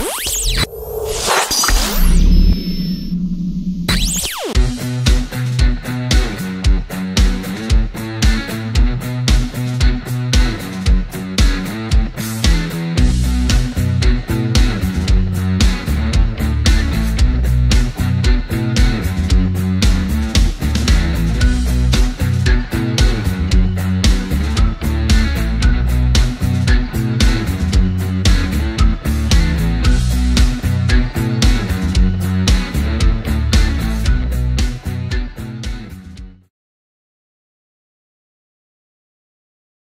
Bye.